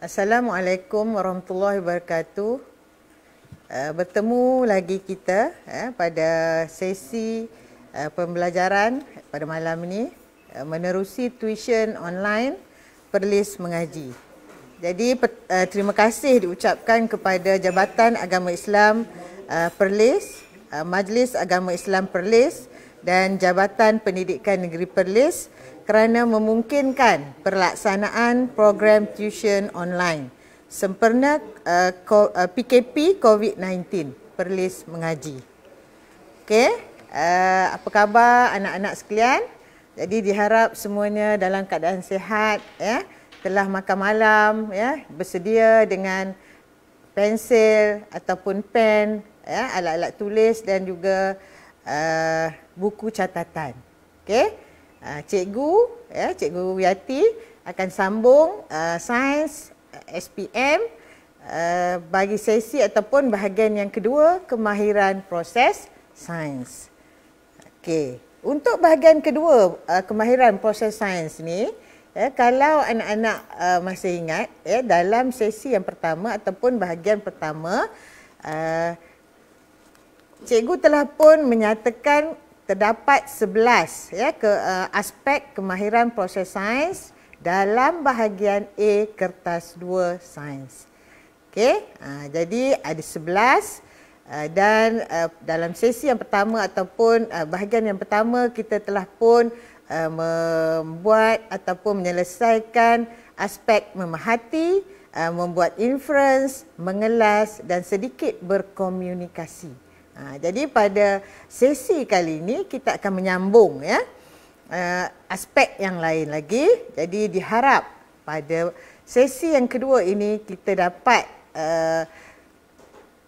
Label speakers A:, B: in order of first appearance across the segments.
A: Assalamualaikum warahmatullahi wabarakatuh. Uh, bertemu lagi kita uh, pada sesi uh, pembelajaran pada malam ini uh, menerusi tuition online Perlis Mengaji. Jadi uh, terima kasih diucapkan kepada Jabatan Agama Islam uh, Perlis, uh, Majlis Agama Islam Perlis dan Jabatan Pendidikan Negeri Perlis kerana memungkinkan pelaksanaan program tuition online sempurna uh, PKP uh, COVID-19 Perlis mengaji. Okey, uh, apa khabar anak-anak sekalian? Jadi diharap semuanya dalam keadaan sihat ya. Telah makan malam ya, bersedia dengan pensil ataupun pen ya, alat-alat tulis dan juga uh, buku catatan. Okey. Ah, cikgu ya cikgu Wiyati akan sambung uh, sains SPM uh, bagi sesi ataupun bahagian yang kedua kemahiran proses sains. Okey, untuk bahagian kedua uh, kemahiran proses sains ni ya kalau anak-anak uh, masih ingat ya dalam sesi yang pertama ataupun bahagian pertama uh, cikgu telah pun menyatakan terdapat 11 ya ke uh, aspek kemahiran proses sains dalam bahagian A kertas 2 sains. Okey, uh, jadi ada 11 uh, dan uh, dalam sesi yang pertama ataupun uh, bahagian yang pertama kita telah pun uh, membuat ataupun menyelesaikan aspek memahati, uh, membuat inference, mengelas dan sedikit berkomunikasi. Ha, jadi pada sesi kali ini kita akan menyambung ya uh, aspek yang lain lagi. Jadi diharap pada sesi yang kedua ini kita dapat uh,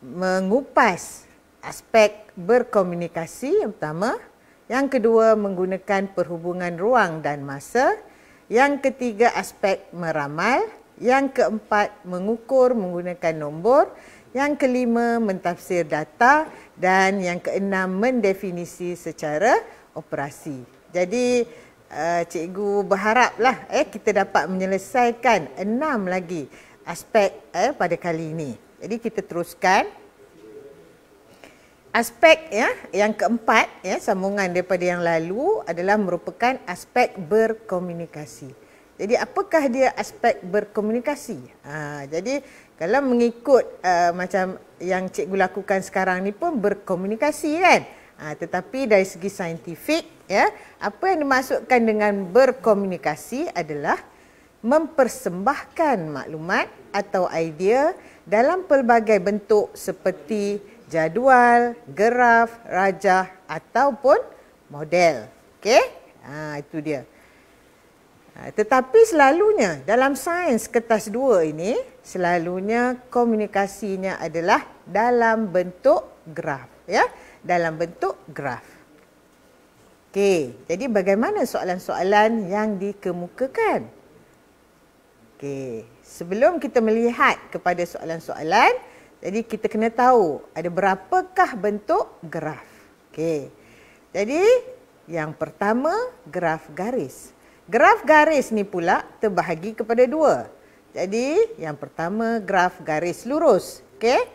A: mengupas aspek berkomunikasi yang pertama, yang kedua menggunakan perhubungan ruang dan masa, yang ketiga aspek meramal, yang keempat mengukur menggunakan nombor, yang kelima mentafsir data dan yang keenam mendefinisi secara operasi. Jadi uh, cikgu berharaplah eh kita dapat menyelesaikan enam lagi aspek eh pada kali ini. Jadi kita teruskan aspek ya yang keempat ya sambungan daripada yang lalu adalah merupakan aspek berkomunikasi. Jadi apakah dia aspek berkomunikasi? Ha, jadi kalau mengikut uh, macam yang cikgu lakukan sekarang ni pun berkomunikasi kan. Ha, tetapi dari segi saintifik ya, apa yang dimaksudkan dengan berkomunikasi adalah mempersembahkan maklumat atau idea dalam pelbagai bentuk seperti jadual, graf, rajah ataupun model. Okey? Ha, itu dia. Ha, tetapi selalunya dalam sains kertas dua ini, selalunya komunikasinya adalah dalam bentuk graf. ya, Dalam bentuk graf. Okey, jadi bagaimana soalan-soalan yang dikemukakan? Okey, sebelum kita melihat kepada soalan-soalan, jadi kita kena tahu ada berapakah bentuk graf. Okey, jadi yang pertama graf garis. Graf garis ni pula terbahagi kepada dua. Jadi yang pertama graf garis lurus. Okay?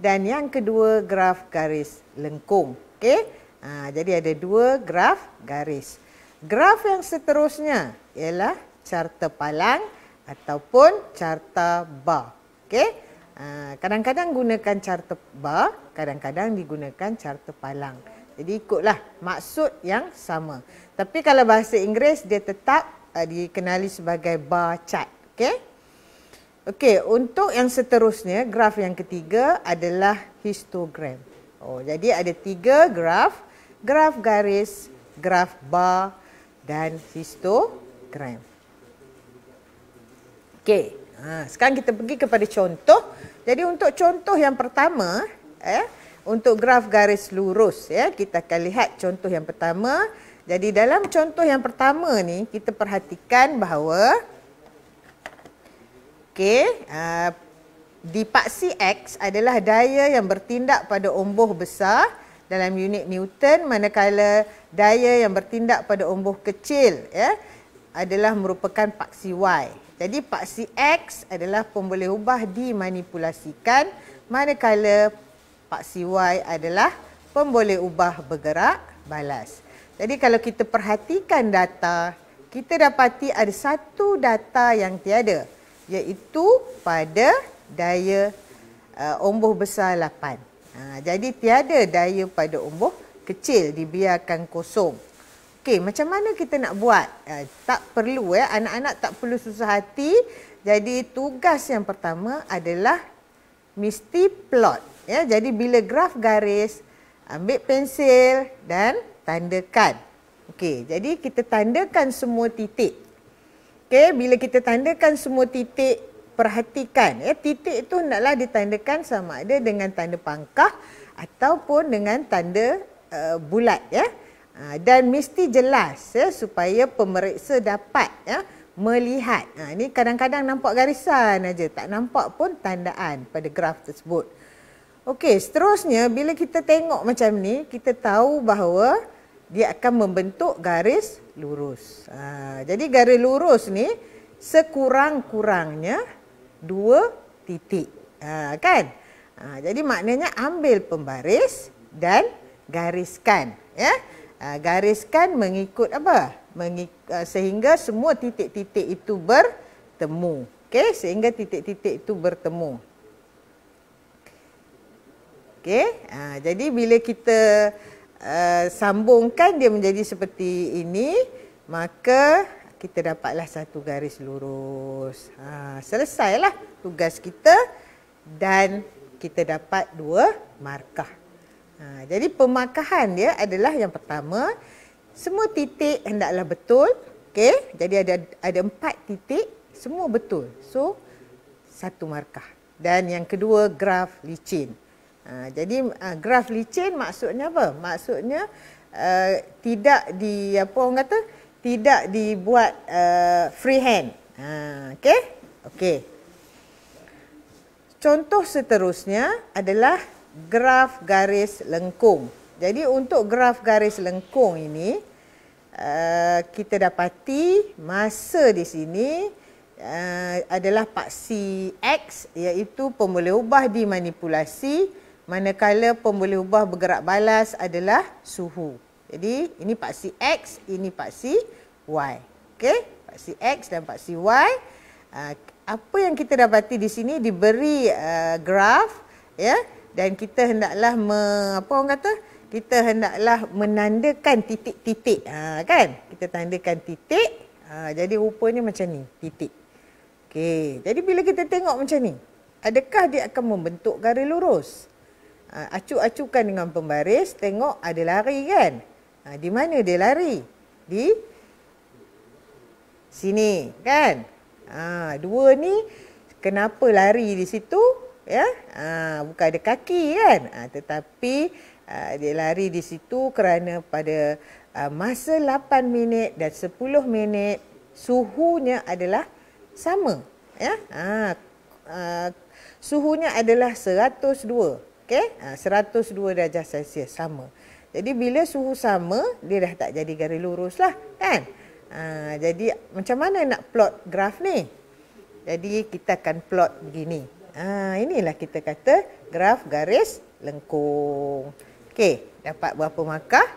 A: Dan yang kedua graf garis lengkung. Okay? Ha, jadi ada dua graf garis. Graf yang seterusnya ialah carta palang ataupun carta bar. Okay? Ha, kadang-kadang gunakan carta bar, kadang-kadang digunakan carta palang. Jadi ikutlah maksud yang sama. Tapi kalau bahasa Inggeris dia tetap uh, dikenali sebagai bar chart. Okey. Okey, untuk yang seterusnya, graf yang ketiga adalah histogram. Oh, jadi ada tiga graf, graf garis, graf bar dan histogram. Okey, ha, sekarang kita pergi kepada contoh. Jadi untuk contoh yang pertama, eh, untuk graf garis lurus ya kita akan lihat contoh yang pertama jadi dalam contoh yang pertama ni kita perhatikan bahawa okey uh, di paksi X adalah daya yang bertindak pada umbuh besar dalam unit Newton manakala daya yang bertindak pada umbuh kecil ya adalah merupakan paksi Y Jadi paksi X adalah pemboleh ubah dimanipulasikan manakala paksi Y adalah pemboleh ubah bergerak balas. Jadi kalau kita perhatikan data, kita dapati ada satu data yang tiada iaitu pada daya uh, umbuh besar 8. Ha, jadi tiada daya pada umbuh kecil dibiarkan kosong. Okey, macam mana kita nak buat? Uh, tak perlu ya, anak-anak tak perlu susah hati. Jadi tugas yang pertama adalah mesti plot. Ya, jadi bila graf garis, ambil pensil dan tandakan. Okey, jadi kita tandakan semua titik. Okey, bila kita tandakan semua titik, perhatikan ya, titik itu hendaklah ditandakan sama ada dengan tanda pangkah ataupun dengan tanda uh, bulat ya. Ha, dan mesti jelas ya supaya pemeriksa dapat ya melihat. Ha, ini kadang-kadang nampak garisan aja, tak nampak pun tandaan pada graf tersebut. Okey, seterusnya bila kita tengok macam ni, kita tahu bahawa dia akan membentuk garis lurus. Ha, jadi garis lurus ni sekurang-kurangnya dua titik. Ha, kan? Ha, jadi maknanya ambil pembaris dan gariskan. Ya? uh, gariskan mengikut apa? Mengik, uh, sehingga semua titik-titik itu bertemu. Okey, sehingga titik-titik itu bertemu. Okey, uh, jadi bila kita uh, sambungkan dia menjadi seperti ini, maka kita dapatlah satu garis lurus. Ha, selesailah tugas kita dan kita dapat dua markah. Ha, jadi pemakahan dia adalah yang pertama, semua titik hendaklah betul. Okay? Jadi ada ada empat titik, semua betul. So, satu markah. Dan yang kedua, graf licin. Ha, jadi uh, graf licin maksudnya apa? Maksudnya uh, tidak di, apa orang kata? Tidak dibuat uh, freehand. Ha, okay? Okay. Contoh seterusnya adalah graf garis lengkung. Jadi untuk graf garis lengkung ini uh, kita dapati masa di sini uh, adalah paksi X iaitu pemboleh ubah dimanipulasi manakala pemboleh ubah bergerak balas adalah suhu. Jadi ini paksi X, ini paksi Y. Okey, paksi X dan paksi Y. Uh, apa yang kita dapati di sini diberi uh, graf ya. Dan kita hendaklah me, apa orang kata? Kita hendaklah menandakan titik-titik. Ha, kan? Kita tandakan titik. Ha, jadi rupanya macam ni titik. Okey. Jadi bila kita tengok macam ni adakah dia akan membentuk garis lurus ha, acuk-acukan dengan pembaris tengok ada lari kan? Ha, di mana dia lari? Di sini kan? Ha, dua ni kenapa lari di situ? Ya? Ha, bukan ada kaki kan? Ha, tetapi ha, dia lari di situ kerana pada ha, masa 8 minit dan 10 minit suhunya adalah sama. Ya? Ha, ha, suhunya adalah 102 okey ha, 102 darjah celsius sama jadi bila suhu sama dia dah tak jadi garis lurus lah kan ha, jadi macam mana nak plot graf ni jadi kita akan plot begini Ha, inilah kita kata graf garis lengkung. Okey, dapat berapa markah?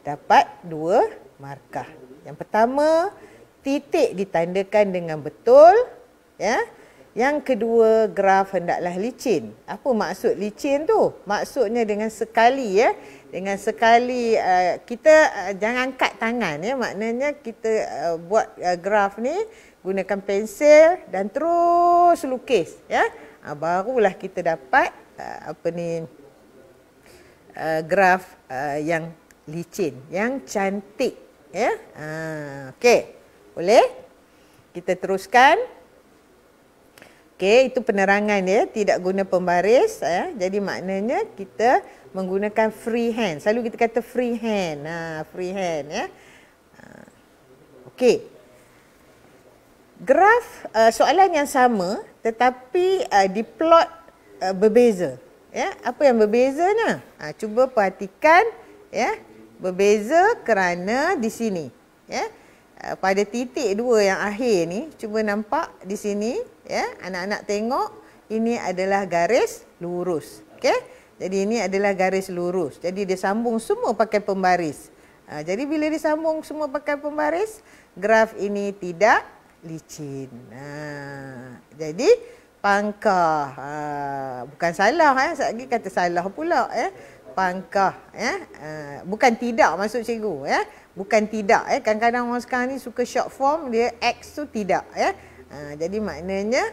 A: Dapat dua markah. Yang pertama, titik ditandakan dengan betul. Ya. Yang kedua, graf hendaklah licin. Apa maksud licin tu? Maksudnya dengan sekali ya. Dengan sekali uh, kita uh, jangan angkat tangan ya. Maknanya kita uh, buat uh, graf ni gunakan pensel dan terus lukis ya uh, barulah kita dapat uh, apa ni uh, graf uh, yang licin yang cantik ya uh, okey boleh kita teruskan okey itu penerangan ya tidak guna pembaris ya. Jadi maknanya kita menggunakan free hand. Selalu kita kata free hand. Ha free hand ya. Uh, okey. Graf uh, soalan yang sama tetapi uh, diplot uh, berbeza ya. Apa yang berbezanya? Ha, cuba perhatikan ya. Berbeza kerana di sini ya. Uh, pada titik dua yang akhir ni cuba nampak di sini ya anak-anak tengok ini adalah garis lurus. Okey? Jadi ini adalah garis lurus. Jadi dia sambung semua pakai pembaris. Uh, jadi bila disambung semua pakai pembaris graf ini tidak licin. Uh, jadi pangkah uh, bukan salah eh lagi kata salah pula eh pangkah ya uh, bukan tidak maksud cikgu ya bukan tidak ya kadang-kadang orang sekarang ni suka short form dia x tu tidak ya uh, jadi maknanya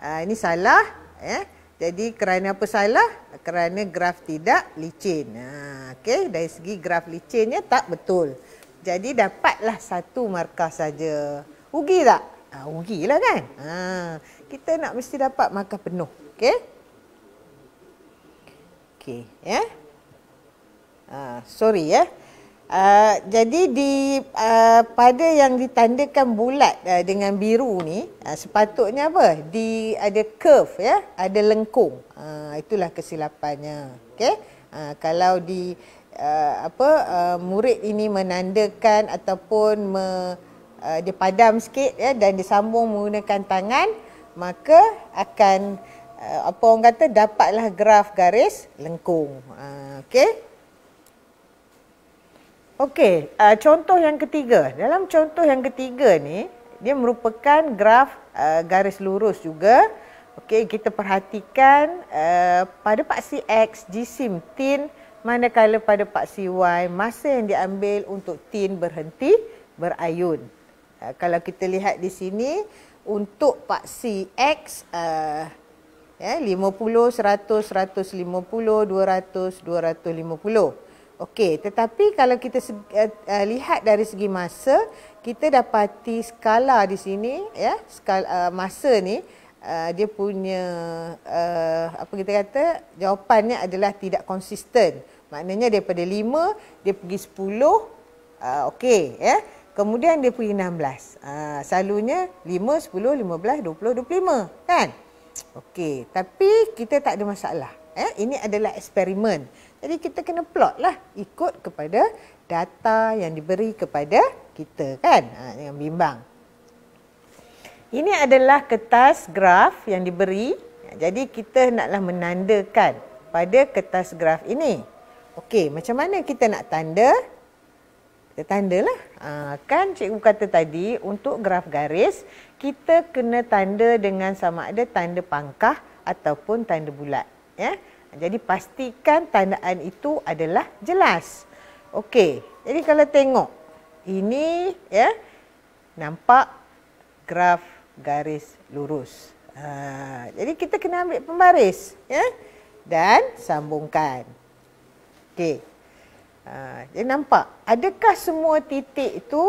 A: uh, ini salah ya. Jadi kerana apa salah? Kerana graf tidak licin. Uh, okey dari segi graf licinnya tak betul. Jadi dapatlah satu markah saja. Rugi tak? Uh, rugilah kan? Uh, kita nak mesti dapat markah penuh okey? Okey ya. Yeah? Uh, sorry ya. Uh, jadi di uh, pada yang ditandakan bulat uh, dengan biru ni uh, sepatutnya apa? Di ada curve ya, ada lengkung. Uh, itulah kesilapannya. Okey. Uh, kalau di uh, apa uh, murid ini menandakan ataupun me, uh, dia padam sikit ya dan disambung menggunakan tangan maka akan uh, apa orang kata dapatlah graf garis lengkung. Uh, okey. Okey, uh, contoh yang ketiga. Dalam contoh yang ketiga ni, dia merupakan graf uh, garis lurus juga. Okey, kita perhatikan uh, pada paksi X jisim tin manakala pada paksi Y masa yang diambil untuk tin berhenti berayun. Uh, kalau kita lihat di sini untuk paksi X uh, ya 50 100 150 200 250. Okey, tetapi kalau kita uh, uh, lihat dari segi masa, kita dapati skala di sini ya, skala uh, masa ni uh, dia punya uh, apa kita kata jawapannya adalah tidak konsisten. Maknanya daripada 5 dia pergi 10 uh, okey ya. Kemudian dia pergi 16. Uh, selalunya 5, 10, 15, 20, 25 kan? Okey, tapi kita tak ada masalah. Eh, ini adalah eksperimen. Jadi kita kena plot lah ikut kepada data yang diberi kepada kita kan. Ha, yang bimbang. Ini adalah kertas graf yang diberi. Jadi kita naklah menandakan pada kertas graf ini. Okey, macam mana kita nak tanda? Kita tandalah. Ha, kan cikgu kata tadi untuk graf garis, kita kena tanda dengan sama ada tanda pangkah ataupun tanda bulat. Ya. Jadi pastikan tandaan itu adalah jelas. Okey. Jadi kalau tengok ini ya nampak graf garis lurus. Ha, jadi kita kena ambil pembaris ya dan sambungkan. Okey. Ha, jadi nampak adakah semua titik itu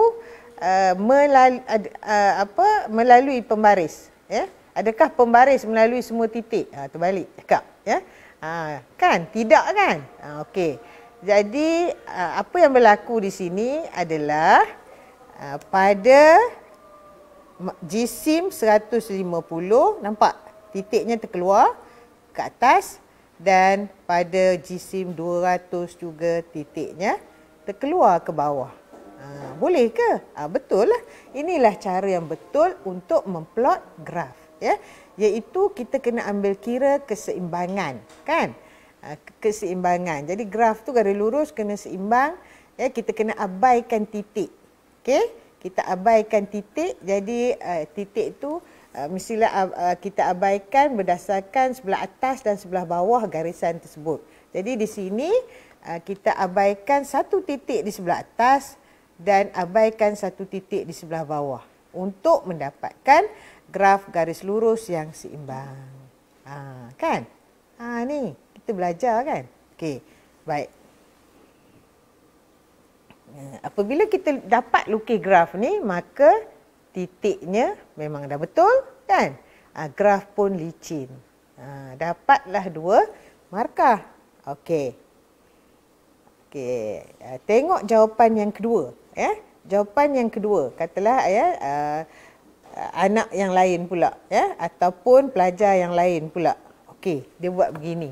A: uh, melalui uh, apa melalui pembaris ya? Adakah pembaris melalui semua titik? Ha, terbalik cakap ya. Ha, kan? Tidak kan? Ha, Okey. Jadi ha, apa yang berlaku di sini adalah ha, pada jisim 150 nampak titiknya terkeluar ke atas dan pada jisim 200 juga titiknya terkeluar ke bawah. Ha, boleh ke? Ha, betul lah. Inilah cara yang betul untuk memplot graf. Ya iaitu kita kena ambil kira keseimbangan kan? Ha, keseimbangan. Jadi graf tu garis lurus kena seimbang ya kita kena abaikan titik. Okey? Kita abaikan titik jadi uh, titik tu uh, mestilah uh, kita abaikan berdasarkan sebelah atas dan sebelah bawah garisan tersebut. Jadi di sini uh, kita abaikan satu titik di sebelah atas dan abaikan satu titik di sebelah bawah untuk mendapatkan graf garis lurus yang seimbang. Ha, kan? Ha, ni kita belajar kan? Okey, baik. Ya, apabila kita dapat lukis graf ni, maka titiknya memang dah betul kan? Ha, graf pun licin. Ha, dapatlah dua markah. Okey. Okey, ha, tengok jawapan yang kedua. Ya? Jawapan yang kedua, katalah ya, uh, anak yang lain pula ya ataupun pelajar yang lain pula. Okey, dia buat begini.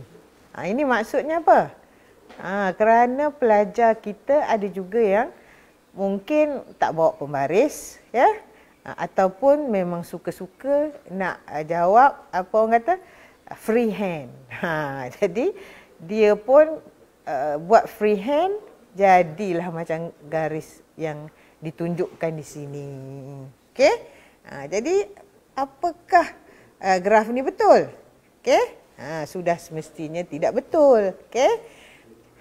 A: Ha, ini maksudnya apa? Ha, kerana pelajar kita ada juga yang mungkin tak bawa pembaris ya uh, ataupun memang suka-suka nak uh, jawab apa orang kata freehand. Ha jadi dia pun uh, buat freehand jadilah macam garis yang ditunjukkan di sini. Okey? Ha jadi apakah uh, graf ni betul? Okey? Ha, sudah semestinya tidak betul. Okay?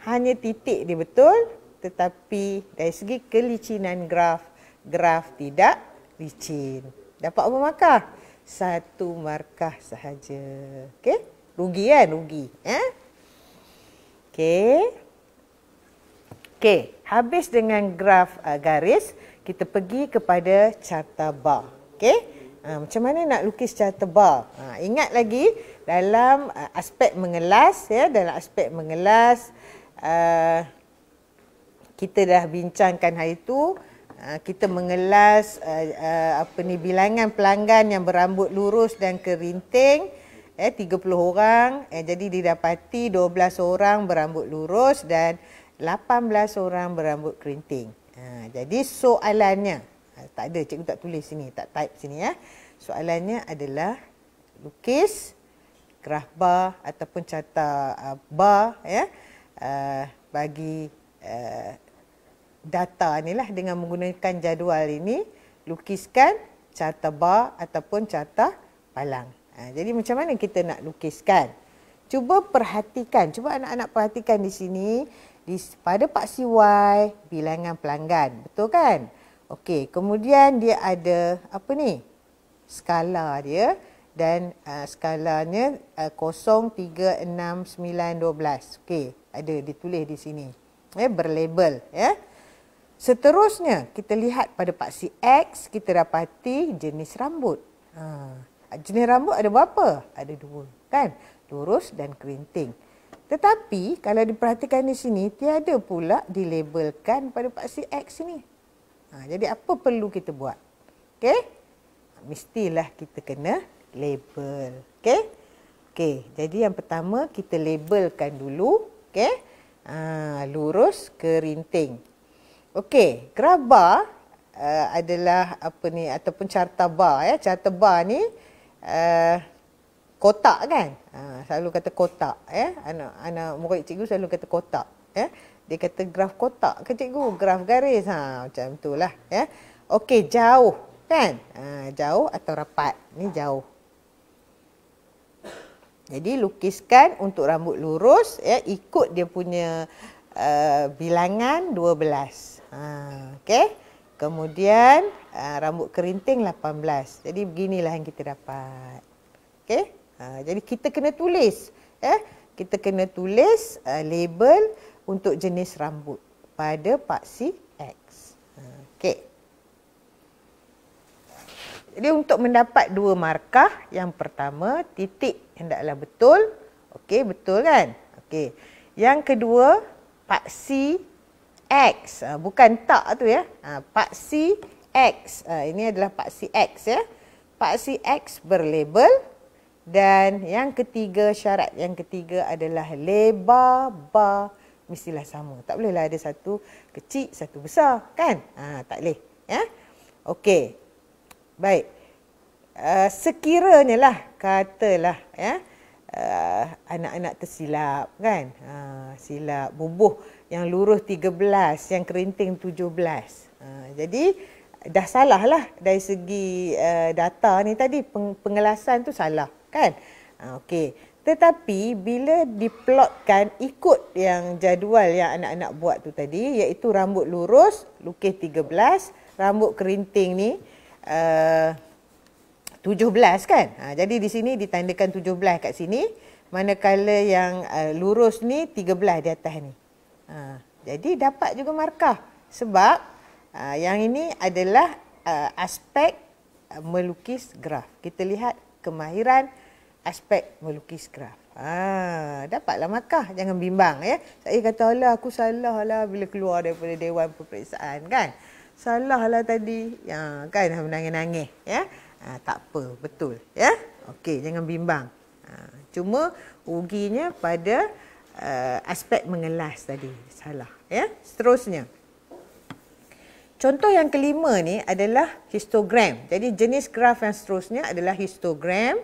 A: Hanya titik dia betul tetapi dari segi kelicinan graf, graf tidak licin. Dapat apa markah? Satu markah sahaja. Okay? Rugi kan? Rugi. Eh? Okay. Okay. Habis dengan graf uh, garis, kita pergi kepada carta bar. Okay? Uh, macam mana nak lukis carta bar? Uh, ingat lagi, dalam uh, aspek mengelas ya dalam aspek mengelas uh, kita dah bincangkan hari itu uh, kita mengelas uh, uh, apa ni bilangan pelanggan yang berambut lurus dan kerinting eh 30 orang eh, jadi didapati 12 orang berambut lurus dan 18 orang berambut kerinting uh, jadi soalannya uh, tak ada cikgu tak tulis sini tak type sini ya soalannya adalah lukis graf bar ataupun carta uh, bar ya uh, bagi uh, data ni lah dengan menggunakan jadual ini lukiskan carta bar ataupun carta palang. Uh, jadi macam mana kita nak lukiskan? Cuba perhatikan, cuba anak-anak perhatikan di sini di pada Pak Y bilangan pelanggan, betul kan? Okey, kemudian dia ada apa ni? Skala dia dan uh, skalanya uh, 0, 3, 6, 9, 12. Okey, ada ditulis di sini. Ya, berlabel. Ya. Seterusnya, kita lihat pada paksi X, kita dapati jenis rambut. Ha. Jenis rambut ada berapa? Ada dua. Kan? Lurus dan kerinting. Tetapi, kalau diperhatikan di sini, tiada pula dilabelkan pada paksi X ini. Ha, jadi, apa perlu kita buat? Okey? Mestilah kita kena label. Okey? Okey, jadi yang pertama kita labelkan dulu, okey? Ha, lurus kerinting. Okey, graf bar uh, adalah apa ni ataupun carta bar ya. Carta bar ni uh, kotak kan? Ha, selalu kata kotak ya. Anak anak murid cikgu selalu kata kotak ya. Dia kata graf kotak ke cikgu? Graf garis. Ha, macam itulah ya. Okey, jauh kan? Ha, jauh atau rapat? Ni jauh. Jadi lukiskan untuk rambut lurus ya ikut dia punya uh, bilangan 12. Ha okey. Kemudian uh, rambut kerinting 18. Jadi beginilah yang kita dapat. Okey? Ha jadi kita kena tulis ya. Kita kena tulis uh, label untuk jenis rambut pada paksi X. Ha okey. Jadi untuk mendapat dua markah, yang pertama titik hendaklah betul. Okey, betul kan? Okey. Yang kedua, paksi X. Ha, bukan tak tu ya. Ha, paksi X. Ha, ini adalah paksi X ya. Paksi X berlabel. Dan yang ketiga, syarat yang ketiga adalah lebar bar mestilah sama. Tak bolehlah ada satu kecil, satu besar. Kan? Ha, tak boleh. Ya? Okey. Baik. Uh, sekiranya lah katalah ya uh, anak-anak tersilap kan. Uh, silap bubuh yang lurus 13, yang kerinting 17. Uh, jadi dah salah lah dari segi uh, data ni tadi peng- pengelasan tu salah kan. Uh, Okey. Tetapi bila diplotkan ikut yang jadual yang anak-anak buat tu tadi iaitu rambut lurus lukis 13, rambut kerinting ni uh, 17 kan. Ha, jadi di sini ditandakan 17 kat sini. Manakala yang uh, lurus ni 13 di atas ni. Ha, jadi dapat juga markah. Sebab uh, yang ini adalah uh, aspek melukis graf. Kita lihat kemahiran aspek melukis graf. Ha, dapatlah markah. Jangan bimbang ya. Saya kata Allah aku salah lah bila keluar daripada Dewan Peperiksaan kan. Salah lah tadi. Ya, kan menangis-nangis ya. Ha, tak apa, betul. Ya? Okey, jangan bimbang. Ha, cuma ruginya pada uh, aspek mengelas tadi. Salah. Ya? Seterusnya. Contoh yang kelima ni adalah histogram. Jadi jenis graf yang seterusnya adalah histogram.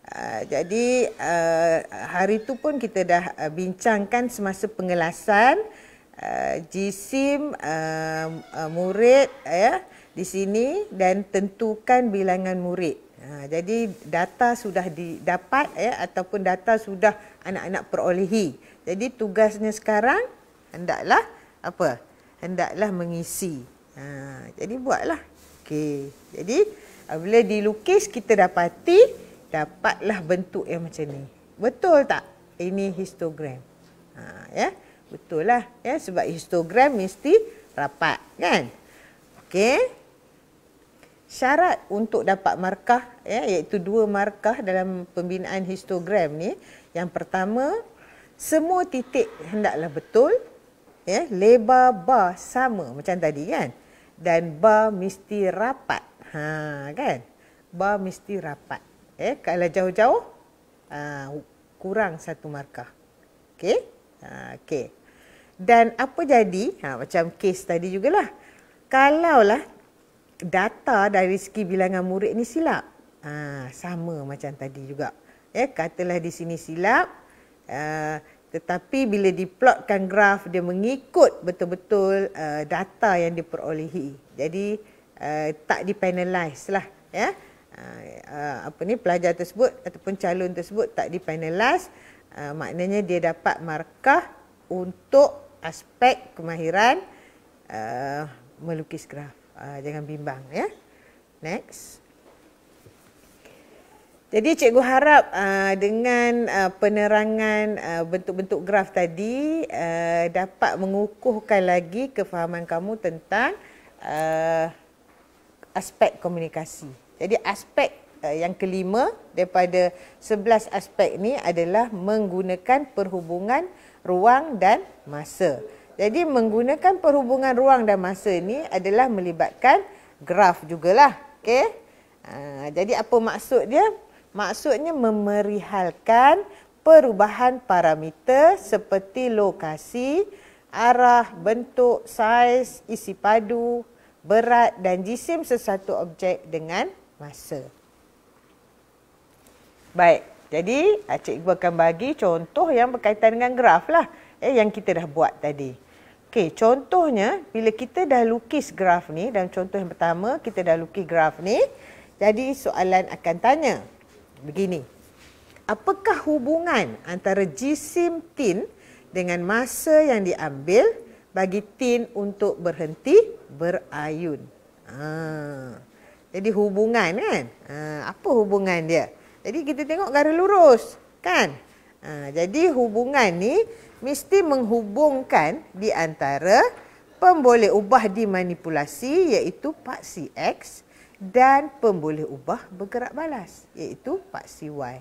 A: Uh, jadi uh, hari tu pun kita dah uh, bincangkan semasa pengelasan uh, jisim uh, uh, murid ya uh, di sini dan tentukan bilangan murid. Uh, jadi data sudah didapat ya ataupun data sudah anak-anak perolehi. Jadi tugasnya sekarang hendaklah apa? Hendaklah mengisi. Ha, jadi buatlah. Okey. Jadi bila dilukis kita dapati dapatlah bentuk yang macam ni. Betul tak? Ini histogram. Ha, ya. Betul lah. Ya, sebab histogram mesti rapat kan? Okey. Syarat untuk dapat markah ya, iaitu dua markah dalam pembinaan histogram ni. Yang pertama, semua titik hendaklah betul. Ya, lebar bar sama macam tadi kan? dan bar mesti rapat. Ha kan? Bar mesti rapat. Eh kalau jauh-jauh uh, kurang satu markah. Okey? Ha okey. Dan apa jadi? Ha macam kes tadi jugalah. Kalaulah data dari segi bilangan murid ni silap. Ha sama macam tadi juga. Eh katalah di sini silap. Uh, tetapi bila diplotkan graf dia mengikut betul-betul uh, data yang diperolehi. Jadi uh, tak dipanelize lah ya. Uh, uh, apa ni pelajar tersebut ataupun calon tersebut tak dipanelize uh, maknanya dia dapat markah untuk aspek kemahiran melukis graf. Jangan bimbang ya. Next. Jadi cikgu harap dengan penerangan bentuk-bentuk graf tadi dapat mengukuhkan lagi kefahaman kamu tentang aspek komunikasi. Jadi aspek uh, yang kelima daripada 11 aspek ini adalah menggunakan perhubungan ruang dan masa. Jadi menggunakan perhubungan ruang dan masa ini adalah melibatkan graf jugalah. Okey. Uh, jadi apa maksud dia? Maksudnya memerihalkan perubahan parameter seperti lokasi, arah, bentuk, saiz, isi padu, berat dan jisim sesuatu objek dengan masa. Baik, jadi ah, cikgu akan bagi contoh yang berkaitan dengan graf lah eh, yang kita dah buat tadi. Okey, contohnya bila kita dah lukis graf ni, dalam contoh yang pertama kita dah lukis graf ni, jadi soalan akan tanya, begini. Apakah hubungan antara jisim tin dengan masa yang diambil bagi tin untuk berhenti berayun? Ha. Jadi hubungan kan? Ha. apa hubungan dia? Jadi kita tengok garis lurus kan? Ha. jadi hubungan ni mesti menghubungkan di antara pemboleh ubah dimanipulasi iaitu paksi X dan pemboleh ubah bergerak balas iaitu paksi Y.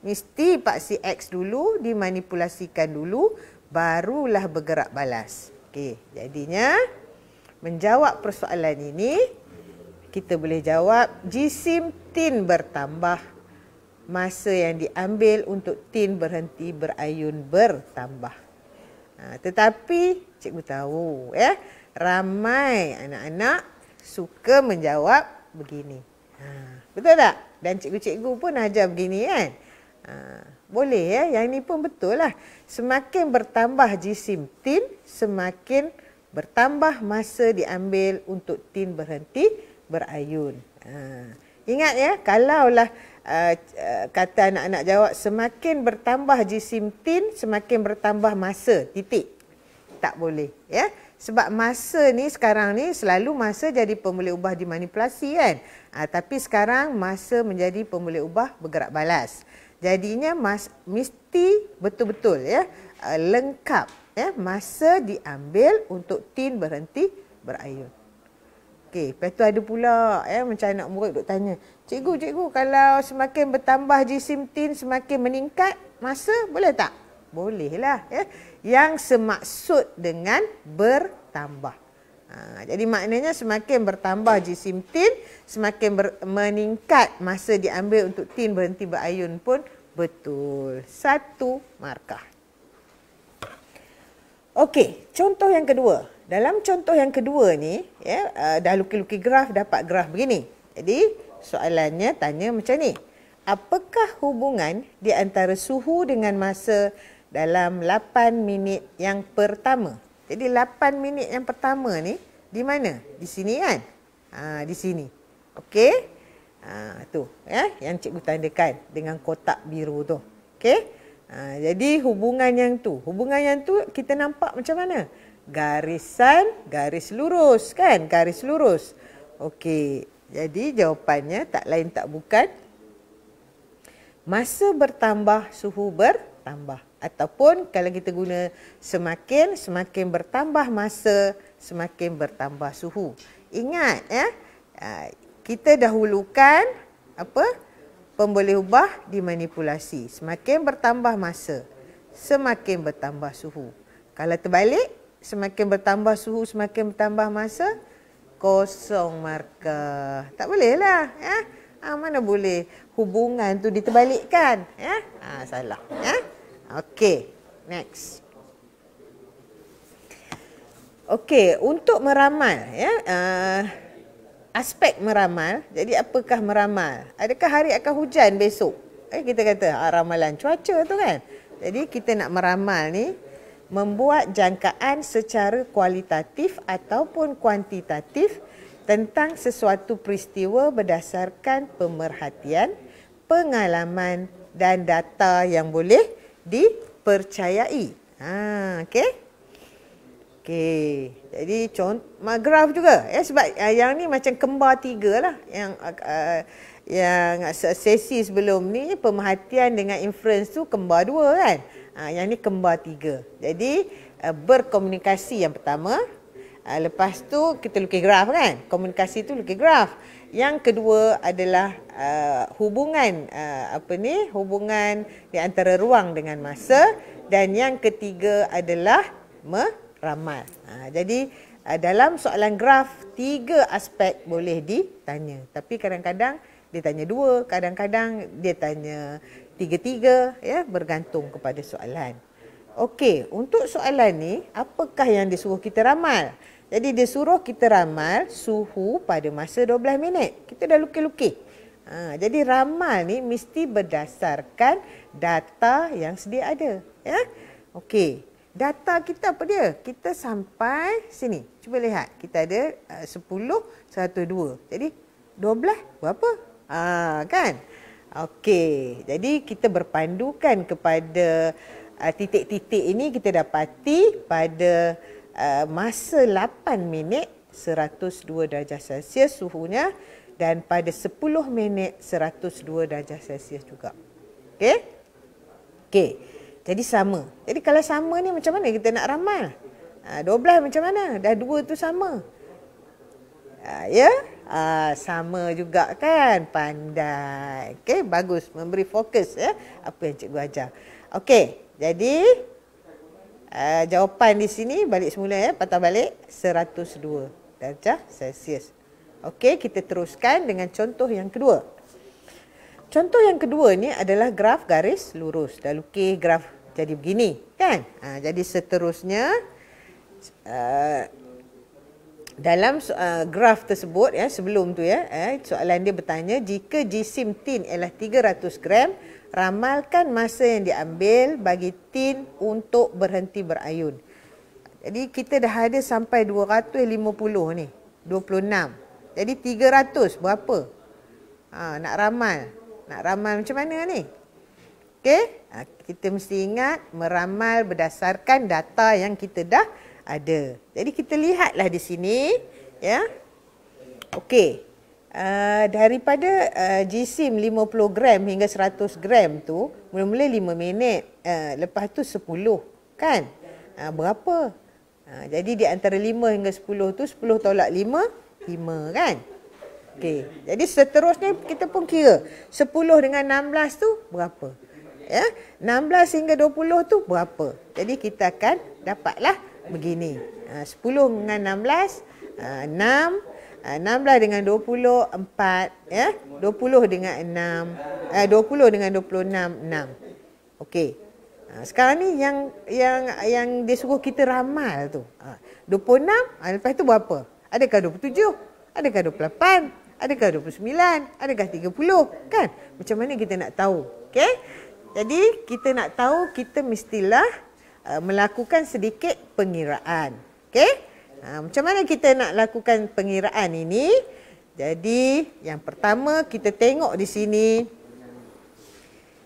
A: Mesti paksi X dulu dimanipulasikan dulu barulah bergerak balas. Okey, jadinya menjawab persoalan ini kita boleh jawab jisim tin bertambah masa yang diambil untuk tin berhenti berayun bertambah. Ha, tetapi cikgu tahu ya ramai anak-anak suka menjawab begini. Ha, betul tak? Dan cikgu-cikgu pun ajar begini kan? Ha, boleh ya, yang ini pun betul lah. Semakin bertambah jisim tin, semakin bertambah masa diambil untuk tin berhenti berayun. Ha, ingat ya, kalaulah uh, kata anak-anak jawab, semakin bertambah jisim tin, semakin bertambah masa, titik. Tak boleh ya. Sebab masa ni sekarang ni selalu masa jadi pemboleh ubah dimanipulasi kan. Ha, tapi sekarang masa menjadi pemboleh ubah bergerak balas. Jadinya mas, mesti betul-betul ya uh, lengkap ya masa diambil untuk tin berhenti berayun. Okey, lepas tu ada pula ya macam anak murid duk tanya, "Cikgu, cikgu kalau semakin bertambah jisim tin semakin meningkat masa boleh tak?" Bolehlah ya yang semaksud dengan bertambah. Ha, jadi maknanya semakin bertambah jisim tin, semakin ber, meningkat masa diambil untuk tin berhenti berayun pun betul. Satu markah. Okey, contoh yang kedua. Dalam contoh yang kedua ni, ya, uh, dah lukis-lukis graf, dapat graf begini. Jadi, soalannya tanya macam ni. Apakah hubungan di antara suhu dengan masa dalam 8 minit yang pertama? Jadi, 8 minit yang pertama ni di mana? Di sini kan? Ha, di sini. Okey? Ha, tu, ya, yang cikgu tandakan dengan kotak biru tu. Okey? Ha, jadi, hubungan yang tu. Hubungan yang tu kita nampak macam mana? Garisan garis lurus kan? Garis lurus. Okey jadi jawapannya tak lain tak bukan masa bertambah suhu bertambah. Ataupun kalau kita guna semakin semakin bertambah masa semakin bertambah suhu. Ingat ya ah, kita dahulukan apa pemboleh ubah dimanipulasi. Semakin bertambah masa semakin bertambah suhu. Kalau terbalik semakin bertambah suhu, semakin bertambah masa, kosong markah. Tak boleh lah. Ya? Ha, mana boleh hubungan tu diterbalikkan. Ya? Ha, salah. Ya? Okey, next. Okey, untuk meramal, ya, uh, aspek meramal. Jadi apakah meramal? Adakah hari akan hujan besok? Eh, kita kata ah, ramalan cuaca tu kan. Jadi kita nak meramal ni, membuat jangkaan secara kualitatif ataupun kuantitatif tentang sesuatu peristiwa berdasarkan pemerhatian, pengalaman dan data yang boleh dipercayai. Ha, okey. Okey. Jadi contoh graf juga ya sebab uh, yang ni macam kembar tiga lah yang uh, yang sesi sebelum ni pemerhatian dengan inference tu kembar dua kan. Ha, yang ni kembar tiga. Jadi uh, berkomunikasi yang pertama. Uh, lepas tu kita lukis graf kan. Komunikasi tu lukis graf. Yang kedua adalah uh, hubungan uh, apa ni? Hubungan di antara ruang dengan masa dan yang ketiga adalah meramal. Ha, jadi dalam soalan graf tiga aspek boleh ditanya. Tapi kadang-kadang dia tanya dua, kadang-kadang dia tanya tiga-tiga ya bergantung kepada soalan. Okey, untuk soalan ni apakah yang disuruh kita ramal? Jadi dia suruh kita ramal suhu pada masa 12 minit. Kita dah lukis-lukis. Ha, jadi ramal ni mesti berdasarkan data yang sedia ada. Ya? Okey, data kita apa dia? Kita sampai sini. Cuba lihat. Kita ada uh, 10, 1, 2. Jadi 12 berapa? Ha, kan? Okey, jadi kita berpandukan kepada uh, titik-titik ini kita dapati pada uh, masa 8 minit 102 darjah Celsius suhunya dan pada 10 minit 102 darjah Celsius juga. Okey? Okey. Jadi sama. Jadi kalau sama ni macam mana kita nak ramal? Uh, 12 macam mana? Dah dua tu sama. Ya? Yeah? Uh, sama juga kan? Pandai. Okey bagus. Memberi fokus ya. Apa yang cikgu ajar? Okey jadi uh, jawapan di sini balik semula ya. Patah balik 102 darjah celsius. Okey kita teruskan dengan contoh yang kedua. Contoh yang kedua ni adalah graf garis lurus. Dah lukis graf jadi begini kan? Uh, jadi seterusnya uh, dalam uh, graf tersebut ya sebelum tu ya eh, soalan dia bertanya jika jisim tin ialah 300 gram ramalkan masa yang diambil bagi tin untuk berhenti berayun. Jadi kita dah ada sampai 250 ni. 26. Jadi 300 berapa? Ha, nak ramal. Nak ramal macam mana ni? Okey? Ha, kita mesti ingat meramal berdasarkan data yang kita dah ada. Jadi kita lihatlah di sini ya. Okey. Uh, daripada uh, jisim 50 gram hingga 100 gram tu mula-mula 5 minit uh, lepas tu 10 kan? Uh, berapa? Uh, jadi di antara 5 hingga 10 tu 10 tolak 5 5 kan? Okey. Jadi seterusnya kita pun kira 10 dengan 16 tu berapa? Ya? 16 hingga 20 tu berapa? Jadi kita akan dapatlah begini. Uh, 10 dengan 16, uh, 6. Uh, 16 dengan 20, 4. Ya? 20 dengan 6. Uh, 20 dengan 26, 6. Okey. Ha, sekarang ni yang yang yang dia suruh kita ramal tu. Ha, 26, ha, lepas tu berapa? Adakah 27? Adakah 28? Adakah 29? Adakah 30? Kan? Macam mana kita nak tahu? Okay? Jadi kita nak tahu kita mestilah uh, melakukan sedikit pengiraan. Okay? Ha, macam mana kita nak lakukan pengiraan ini? Jadi yang pertama kita tengok di sini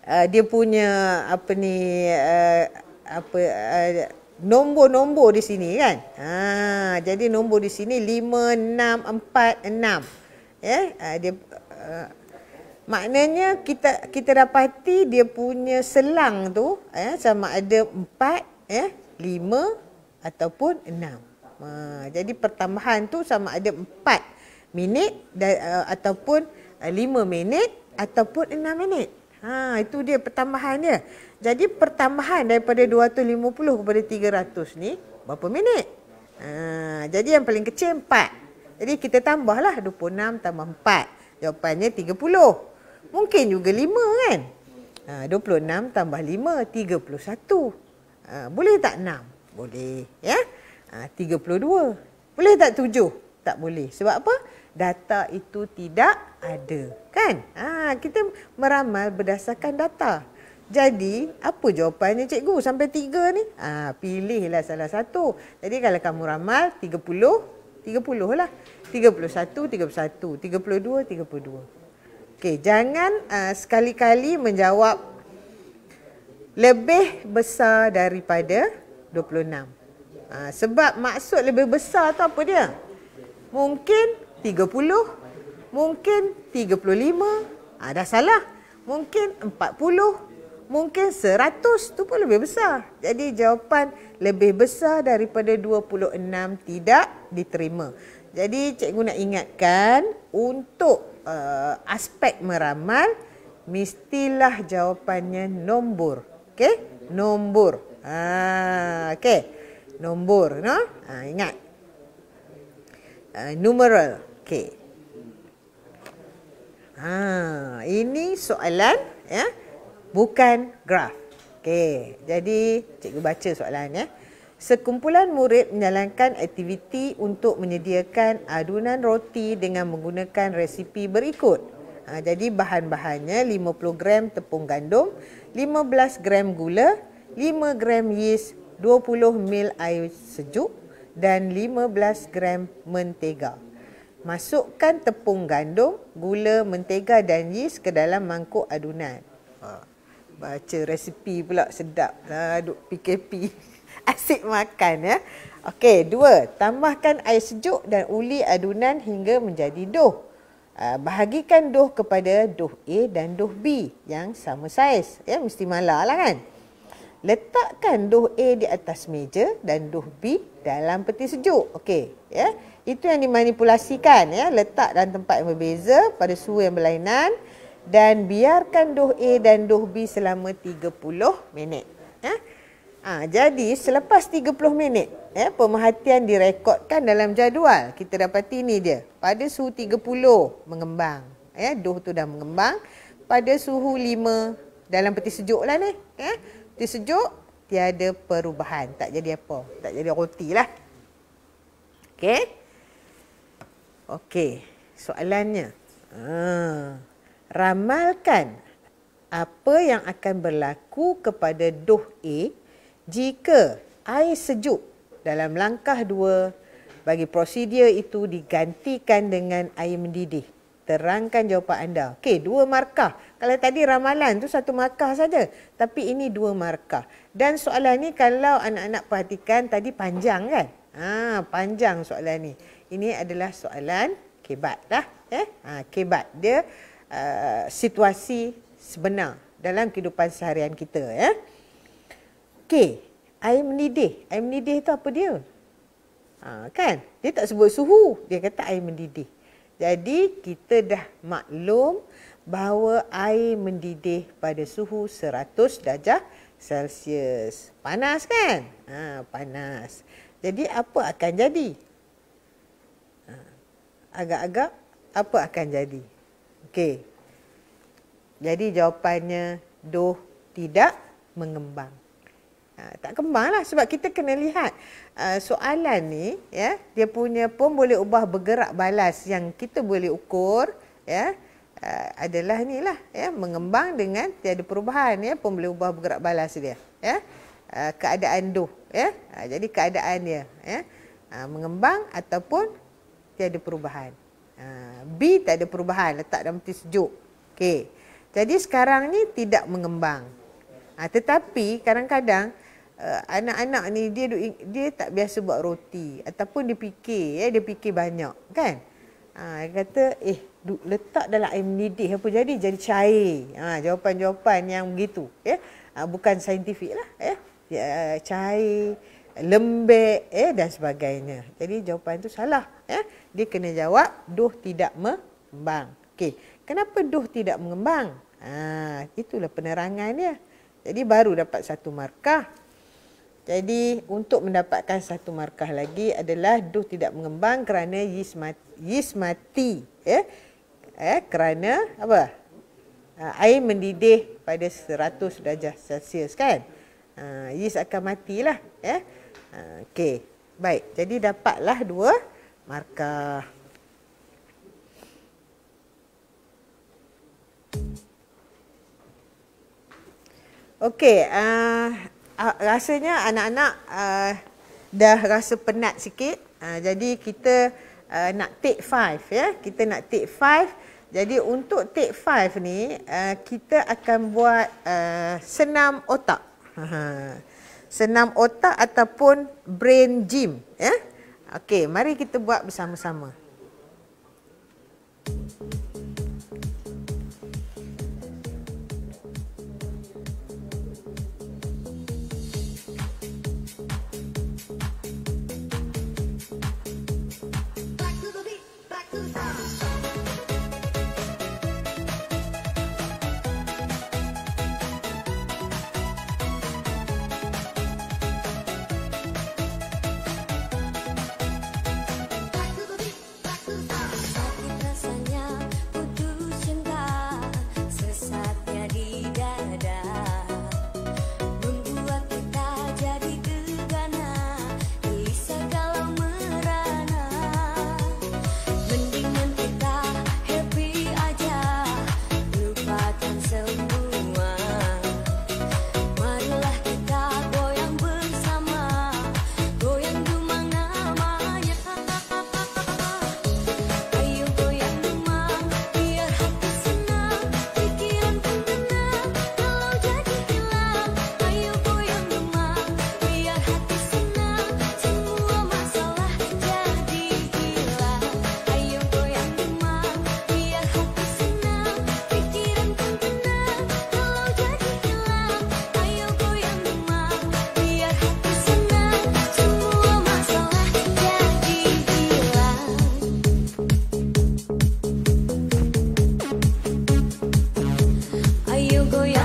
A: uh, dia punya apa ni uh, apa uh, nombor-nombor di sini kan. Ha jadi nombor di sini 5 6 4 6. Ya, uh, dia uh, maknanya kita kita dapati dia punya selang tu eh sama ada 4 eh 5 ataupun 6. Ha jadi pertambahan tu sama ada 4 minit dan, uh, ataupun uh, 5 minit ataupun 6 minit. Ha, itu dia pertambahan dia. Jadi pertambahan daripada 250 kepada 300 ni berapa minit? Ha, jadi yang paling kecil 4. Jadi kita tambahlah 26 tambah 4. Jawapannya 30. Mungkin juga 5 kan? Ha, 26 tambah 5, 31. Ha, boleh tak 6? Boleh. Ya? Ha, 32. Boleh tak 7? Tak boleh. Sebab apa? data itu tidak ada. Kan? Ha, kita meramal berdasarkan data. Jadi, apa jawapannya cikgu sampai tiga ni? Ha, pilihlah salah satu. Jadi, kalau kamu ramal 30, 30 lah. 31, 31, 32, 32. Okey, jangan uh, sekali-kali menjawab lebih besar daripada 26. Ha, sebab maksud lebih besar tu apa dia? Mungkin 30, mungkin 35, ah, dah salah. Mungkin 40, mungkin 100 tu pun lebih besar. Jadi jawapan lebih besar daripada 26 tidak diterima. Jadi cikgu nak ingatkan untuk uh, aspek meramal mestilah jawapannya nombor. Okey? Nombor. Ha, okey. Nombor, no? Ha, ingat. Uh, numeral. Okey. Ha, ini soalan ya. Bukan graf. Okey. Jadi cikgu baca soalan ya. Sekumpulan murid menjalankan aktiviti untuk menyediakan adunan roti dengan menggunakan resipi berikut. Ha, jadi bahan-bahannya 50 gram tepung gandum, 15 gram gula, 5 gram yeast, 20 ml air sejuk dan 15 gram mentega. Masukkan tepung gandum, gula, mentega dan yeast ke dalam mangkuk adunan. Ha, baca resipi pula sedap lah duk PKP. Asyik makan ya. Okey, dua. Tambahkan air sejuk dan uli adunan hingga menjadi doh. Ha, bahagikan doh kepada doh A dan doh B yang sama saiz. Ya, mesti malah lah kan. Letakkan doh A di atas meja dan doh B dalam peti sejuk. Okey, ya. Itu yang dimanipulasikan ya, letak dalam tempat yang berbeza pada suhu yang berlainan dan biarkan doh A dan doh B selama 30 minit. Ha, jadi selepas 30 minit, ya, pemerhatian direkodkan dalam jadual. Kita dapati ini dia. Pada suhu 30 mengembang. Ya, doh tu dah mengembang. Pada suhu 5 dalam peti sejuk lah ni. Ya. Peti sejuk, tiada perubahan. Tak jadi apa. Tak jadi roti lah. Okey. Okey, soalannya. Ha, ramalkan apa yang akan berlaku kepada doh A jika air sejuk dalam langkah dua bagi prosedur itu digantikan dengan air mendidih. Terangkan jawapan anda. Okey, dua markah. Kalau tadi ramalan tu satu markah saja. Tapi ini dua markah. Dan soalan ni kalau anak-anak perhatikan tadi panjang kan? Ha, panjang soalan ni. Ini adalah soalan kebat lah. Eh? Ha, kebat. Dia uh, situasi sebenar dalam kehidupan seharian kita. Eh? Okey. Air mendidih. Air mendidih tu apa dia? Ha, kan? Dia tak sebut suhu. Dia kata air mendidih. Jadi kita dah maklum bahawa air mendidih pada suhu 100 darjah Celsius. Panas kan? Ha, panas. Jadi apa akan jadi? Ha, agak-agak apa akan jadi? Okey. Jadi jawapannya doh tidak mengembang. Ha, tak kembang lah sebab kita kena lihat uh, soalan ni ya dia punya pun boleh ubah bergerak balas yang kita boleh ukur ya uh, adalah ni lah ya mengembang dengan tiada perubahan ya pun boleh ubah bergerak balas dia ya. Uh, keadaan doh ya. Uh, jadi keadaan dia ya. Uh, mengembang ataupun tiada perubahan. Uh, B tak ada perubahan letak dalam peti sejuk. Okey. Jadi sekarang ni tidak mengembang. Uh, tetapi kadang-kadang uh, anak-anak ni dia dia tak biasa buat roti. Ataupun dia fikir ya dia fikir banyak kan? Ha dia kata eh letak dalam air mendidih apa jadi jadi cair. Ha jawapan-jawapan yang begitu ya. Ha, bukan saintifik lah ya, ya cair lembek eh dan sebagainya. Jadi jawapan tu salah ya. Dia kena jawab duh tidak mengembang. Okey kenapa duh tidak mengembang? Ha itulah penerangannya jadi baru dapat satu markah jadi untuk mendapatkan satu markah lagi adalah duh tidak mengembang kerana yeast mati, yeast mati ya. Eh kerana apa? Uh, air mendidih pada 100 darjah Celsius kan? Uh, yeast akan matilah ya. Uh, okey. Baik. Jadi dapatlah dua markah. Okey, uh, uh, rasanya anak-anak uh, dah rasa penat sikit. Uh, jadi kita uh, nak take five ya. Kita nak take five. Jadi untuk take five ni uh, kita akan buat uh, senam otak. senam otak ataupun brain gym ya. Okey, mari kita buat bersama-sama. 照顾有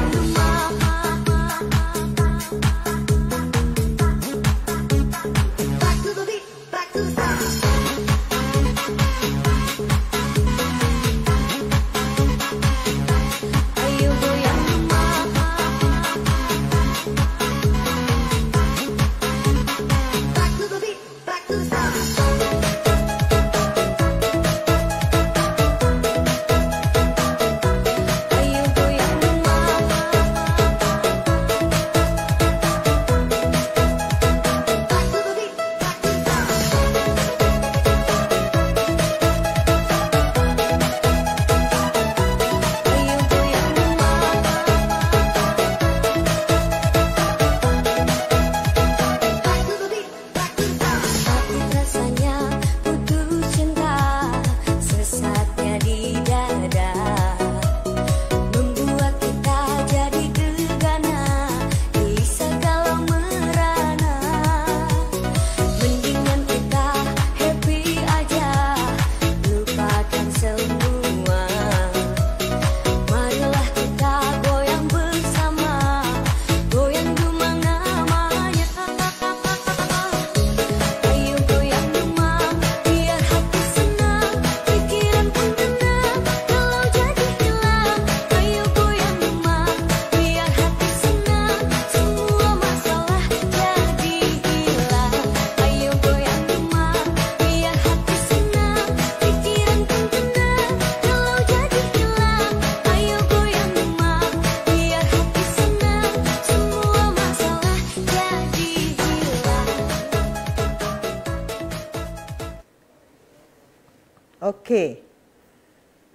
A: Okey.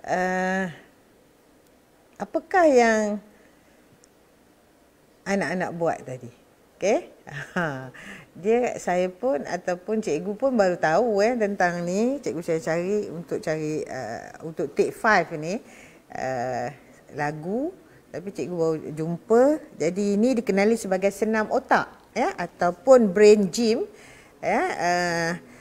A: Uh, apakah yang anak-anak buat tadi? Okey. Dia saya pun ataupun cikgu pun baru tahu eh tentang ni. Cikgu saya cari untuk cari uh, untuk take five ni uh, lagu tapi cikgu baru jumpa. Jadi ini dikenali sebagai senam otak ya ataupun brain gym ya. Uh,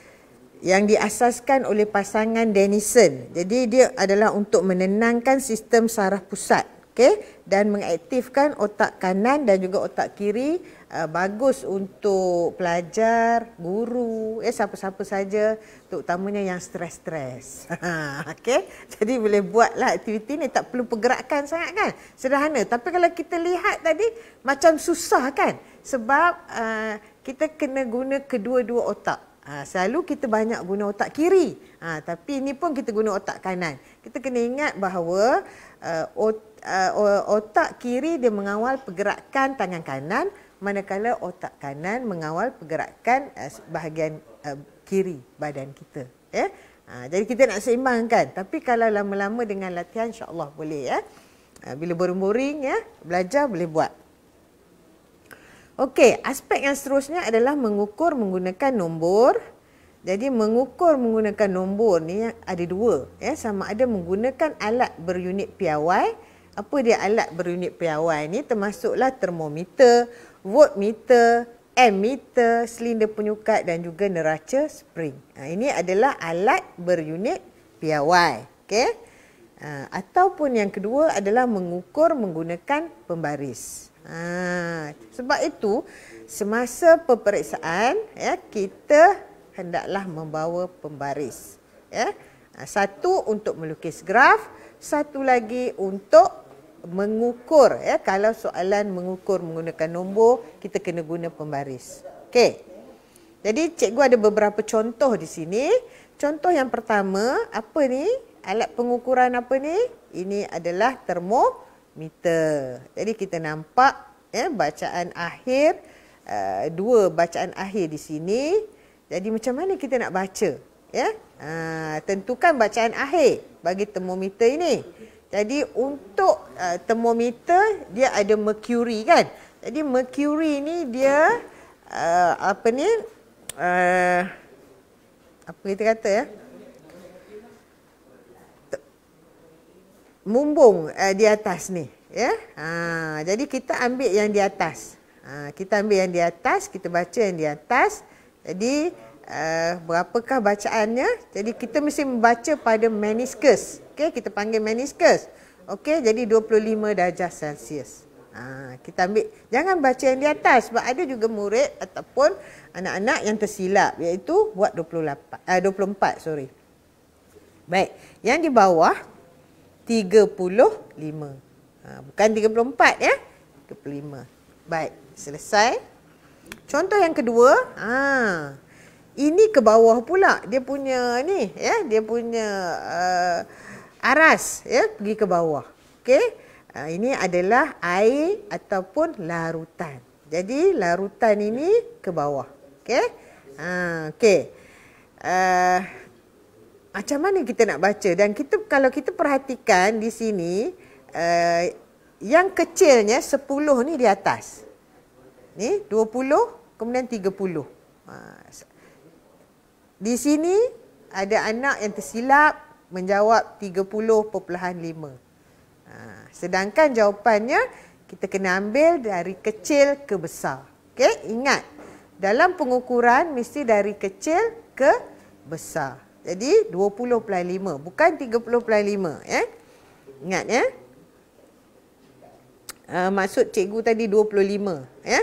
A: yang diasaskan oleh pasangan Denison. Jadi dia adalah untuk menenangkan sistem saraf pusat okay? dan mengaktifkan otak kanan dan juga otak kiri uh, bagus untuk pelajar, guru, eh siapa-siapa saja terutamanya yang stres-stres. okay? Jadi boleh buatlah aktiviti ni tak perlu pergerakan sangat kan? Sederhana. Tapi kalau kita lihat tadi macam susah kan? Sebab uh, kita kena guna kedua-dua otak. Ha, selalu kita banyak guna otak kiri. Ha, tapi ini pun kita guna otak kanan. Kita kena ingat bahawa uh, ot, uh, otak kiri dia mengawal pergerakan tangan kanan manakala otak kanan mengawal pergerakan uh, bahagian uh, kiri badan kita. Ya? Ha, jadi kita nak seimbangkan. Tapi kalau lama-lama dengan latihan insyaAllah boleh. Ya? Bila boring-boring ya, belajar boleh buat. Okey, aspek yang seterusnya adalah mengukur menggunakan nombor. Jadi mengukur menggunakan nombor ni ada dua. Ya, sama ada menggunakan alat berunit piawai. Apa dia alat berunit piawai ni? Termasuklah termometer, voltmeter, ammeter, silinder penyukat dan juga neraca spring. Ha, ini adalah alat berunit piawai. Okay? Ha, ataupun yang kedua adalah mengukur menggunakan pembaris. Ha, sebab itu semasa peperiksaan ya kita hendaklah membawa pembaris ya. Ha, satu untuk melukis graf, satu lagi untuk mengukur ya kalau soalan mengukur menggunakan nombor kita kena guna pembaris. Okey. Jadi cikgu ada beberapa contoh di sini. Contoh yang pertama, apa ni? Alat pengukuran apa ni? Ini adalah termo meter. Jadi kita nampak ya bacaan akhir uh, dua bacaan akhir di sini. Jadi macam mana kita nak baca? Ya. Uh, tentukan bacaan akhir bagi termometer ini. Jadi untuk uh, termometer dia ada mercury kan. Jadi mercury ni dia uh, apa ni? Uh, apa kita kata ya? Mumbung uh, di atas ni ya? Ha, jadi kita ambil yang di atas. Ha, kita ambil yang di atas kita baca yang di atas. Jadi uh, berapakah bacaannya? Jadi kita mesti membaca pada meniscus. Okey kita panggil meniscus. Okey jadi 25 darjah celsius. Ha, kita ambil. Jangan baca yang di atas sebab ada juga murid ataupun anak-anak yang tersilap iaitu buat 28 uh, 24 sorry. Baik yang di bawah 35. Ha, bukan 34 ya. 35. Baik, selesai. Contoh yang kedua, ha, ini ke bawah pula dia punya ni ya, dia punya uh, aras ya, pergi ke bawah. Okey. Ha, ini adalah air ataupun larutan. Jadi larutan ini ke bawah. Okey. Ha, okey. Uh, macam mana kita nak baca dan kita kalau kita perhatikan di sini uh, yang kecilnya 10 ni di atas. Ni 20 kemudian 30. Uh, di sini ada anak yang tersilap menjawab 30.5. Uh, sedangkan jawapannya kita kena ambil dari kecil ke besar. Okey, ingat. Dalam pengukuran mesti dari kecil ke besar. Jadi 20.5 bukan 30.5 ya. Ingat ya. Uh, maksud cikgu tadi 25 ya.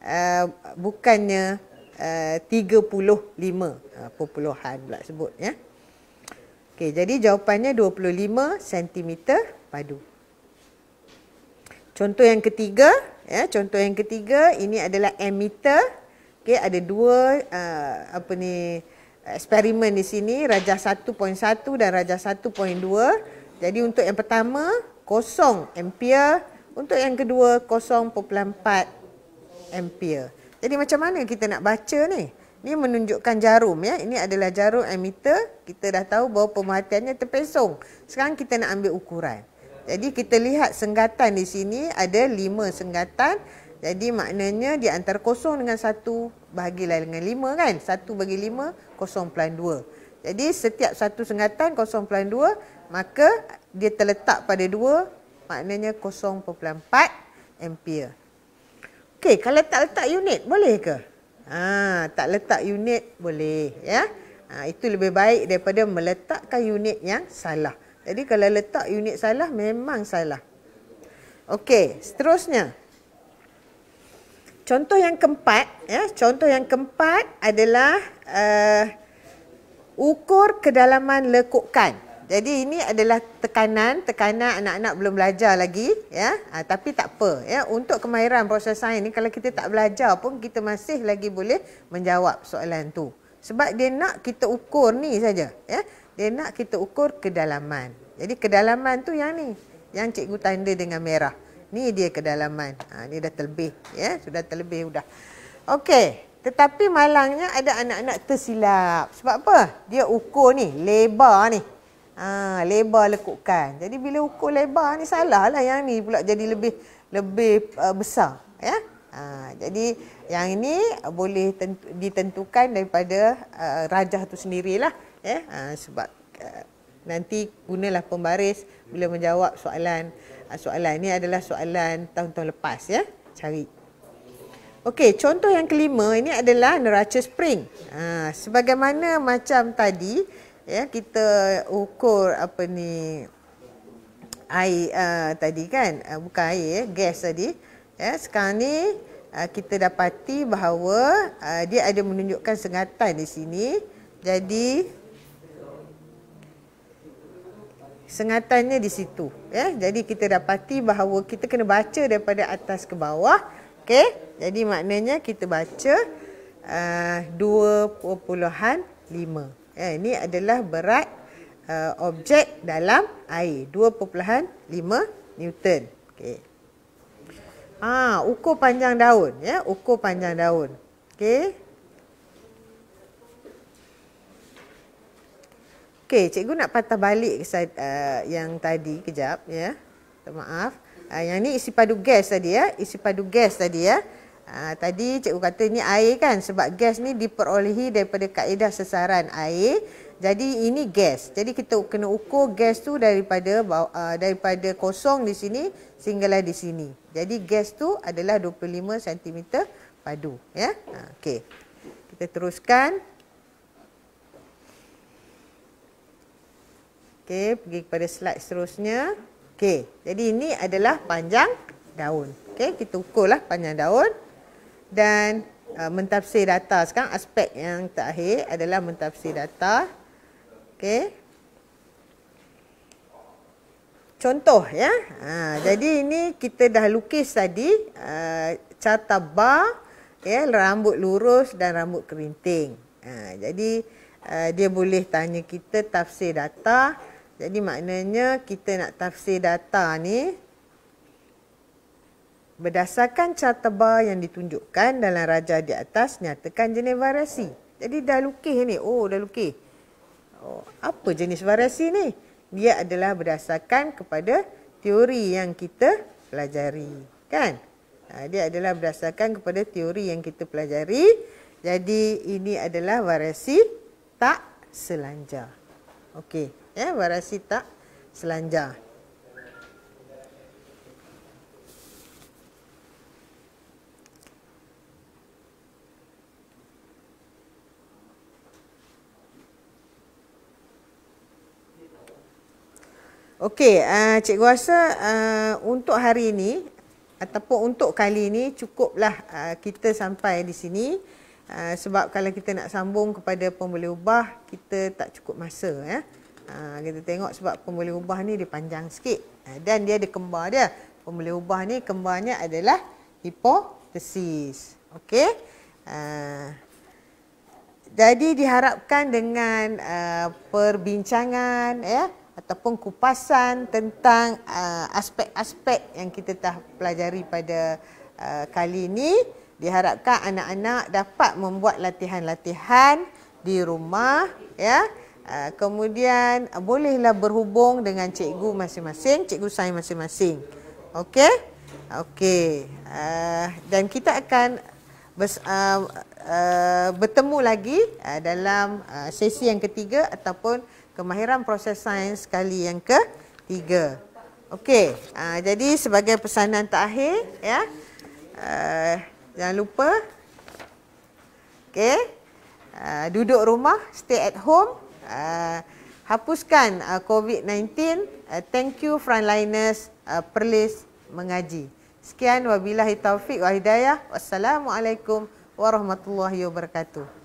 A: Uh, bukannya uh, 35 uh, perpuluhan pula sebut ya. Okey, jadi jawapannya 25 cm padu. Contoh yang ketiga, ya, contoh yang ketiga ini adalah ammeter. Okey, ada dua uh, apa ni eksperimen di sini rajah 1.1 dan rajah 1.2. Jadi untuk yang pertama kosong ampere, untuk yang kedua 0.4 ampere. Jadi macam mana kita nak baca ni? Ni menunjukkan jarum ya. Ini adalah jarum emitter. Kita dah tahu bahawa pemerhatiannya terpesong. Sekarang kita nak ambil ukuran. Jadi kita lihat senggatan di sini ada lima senggatan. Jadi maknanya di antara kosong dengan satu bahagilah dengan lima kan. Satu bagi lima, kosong pelan dua. Jadi setiap satu senggatan kosong pelan dua, maka dia terletak pada dua, maknanya kosong pelan empat ampere. Okey, kalau tak letak unit boleh ke? Ha, tak letak unit boleh ya. Ha, itu lebih baik daripada meletakkan unit yang salah. Jadi kalau letak unit salah memang salah. Okey, seterusnya. Contoh yang keempat ya, contoh yang keempat adalah uh, ukur kedalaman lekukan. Jadi ini adalah tekanan, tekanan anak-anak belum belajar lagi ya. Ha, tapi tak apa ya. Untuk kemahiran proses sains ni kalau kita tak belajar pun kita masih lagi boleh menjawab soalan tu. Sebab dia nak kita ukur ni saja ya. Dia nak kita ukur kedalaman. Jadi kedalaman tu yang ni. Yang cikgu tanda dengan merah. Ni dia kedalaman. Ha, ni dah terlebih ya. Sudah terlebih sudah. Okey. Tetapi malangnya ada anak-anak tersilap. Sebab apa? Dia ukur ni, lebar ni. Ha, lebar lekukan. Jadi bila ukur lebar ni salah lah yang ni pula jadi lebih lebih uh, besar. Ya? Ha, jadi yang ini boleh tentu, ditentukan daripada uh, rajah tu sendirilah. Ya? Ha, sebab uh, nanti gunalah pembaris bila menjawab soalan. Uh, soalan ini adalah soalan tahun-tahun lepas. ya Cari. Okey, contoh yang kelima ini adalah neraca spring. Ha, sebagaimana macam tadi, ya kita ukur apa ni air uh, tadi kan uh, bukan air ya gas tadi ya sekarang ni uh, kita dapati bahawa uh, dia ada menunjukkan sengatan di sini jadi sengatannya di situ ya jadi kita dapati bahawa kita kena baca daripada atas ke bawah okey jadi maknanya kita baca uh, 2.5 Ya, ini adalah berat uh, objek dalam air 2.5 Newton. Okey. Ah, ukur panjang daun ya, ukur panjang daun. Okey. Okey, cikgu nak patah balik uh, yang tadi kejap ya. Maaf. Uh, yang ni isi padu gas tadi ya, isi padu gas tadi ya. Ha, tadi cikgu kata ini air kan sebab gas ni diperolehi daripada kaedah sesaran air. Jadi ini gas. Jadi kita kena ukur gas tu daripada uh, daripada kosong di sini sehinggalah di sini. Jadi gas tu adalah 25 cm padu. Ya? Ha, okay. Kita teruskan. Okay, pergi kepada slide seterusnya. Okay, jadi ini adalah panjang daun. Okay, kita ukurlah panjang daun dan uh, mentafsir data. Sekarang aspek yang terakhir adalah mentafsir data. Okey. Contoh ya. Ha, jadi ini kita dah lukis tadi uh, carta bar ya rambut lurus dan rambut kerinting. Ha, jadi uh, dia boleh tanya kita tafsir data. Jadi maknanya kita nak tafsir data ni Berdasarkan carta bar yang ditunjukkan dalam raja di atas, nyatakan jenis variasi. Jadi dah lukis ni. Oh, dah lukis. Oh, apa jenis variasi ni? Dia adalah berdasarkan kepada teori yang kita pelajari. Kan? Ha, dia adalah berdasarkan kepada teori yang kita pelajari. Jadi ini adalah variasi tak selanjar. Okey, ya, variasi tak selanjar. Okey, uh, cikgu rasa uh, untuk hari ini ataupun untuk kali ini cukuplah uh, kita sampai di sini. Uh, sebab kalau kita nak sambung kepada pembeli ubah, kita tak cukup masa. Ya. Uh, kita tengok sebab pembeli ubah ni dia panjang sikit. Uh, dan dia ada kembar dia. Pembeli ubah ni kembarnya adalah hipotesis. Okey. Uh, jadi diharapkan dengan uh, perbincangan ya ataupun kupasan tentang uh, aspek-aspek yang kita telah pelajari pada uh, kali ini diharapkan anak-anak dapat membuat latihan-latihan di rumah ya. Uh, kemudian uh, bolehlah berhubung dengan cikgu masing-masing, cikgu sains masing-masing. Okey? Okey. Uh, dan kita akan bers, uh, uh, bertemu lagi uh, dalam uh, sesi yang ketiga ataupun kemahiran proses sains sekali yang ketiga. Okey, uh, jadi sebagai pesanan terakhir ya. Uh, jangan lupa okey. Uh, duduk rumah, stay at home. Uh, hapuskan uh, COVID-19. Uh, thank you frontliners uh, Perlis mengaji. Sekian wabillahi taufik wa hidayah. Wassalamualaikum warahmatullahi wabarakatuh.